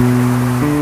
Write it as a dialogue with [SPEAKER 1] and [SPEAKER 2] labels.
[SPEAKER 1] Música